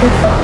不好。